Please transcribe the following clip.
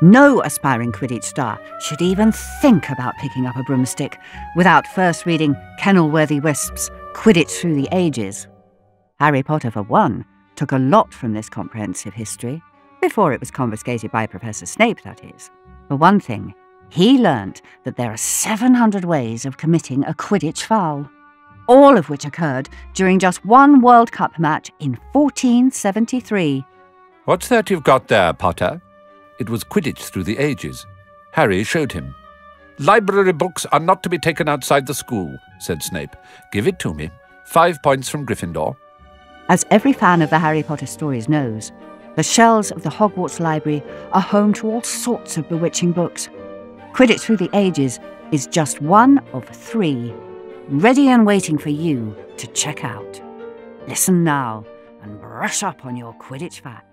No aspiring Quidditch star should even think about picking up a broomstick without first reading Kennilworthy Whisp's Quidditch Through the Ages. Harry Potter, for one, took a lot from this comprehensive history, before it was confiscated by Professor Snape, that is. For one thing, he learnt that there are 700 ways of committing a Quidditch foul, all of which occurred during just one World Cup match in 1473. What's that you've got there, Potter? It was Quidditch through the ages. Harry showed him. Library books are not to be taken outside the school, said Snape. Give it to me. Five points from Gryffindor. As every fan of the Harry Potter stories knows, the shelves of the Hogwarts Library are home to all sorts of bewitching books. Quidditch Through the Ages is just one of three, ready and waiting for you to check out. Listen now and brush up on your Quidditch facts.